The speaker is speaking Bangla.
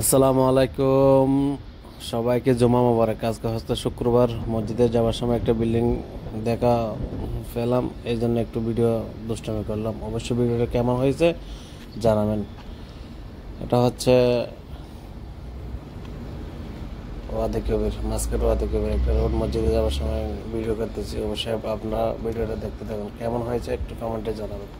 আসসালামু আলাইকুম। সবাইকে জমা মোবারক। আজকে হস্তে শুক্রবার, মসজিদে যাওয়ার সময় একটা বিল্ডিং দেখা পেলাম এই জন্য একটু ভিডিও দুষ্টামি করলাম। অবশ্যই ভিডিওটা কেমন হয়েছে জানাবেন। এটা হচ্ছে ওয়াদে কবির মাস্কের ওয়াদে কবির একটা রোড মসজিদে যাওয়ার সময় ভিডিও করতেছি। অবশ্যই আপনারা ভিডিওটা দেখতে থাকুন। কেমন হয়েছে একটু কমেন্টে জানাবেন।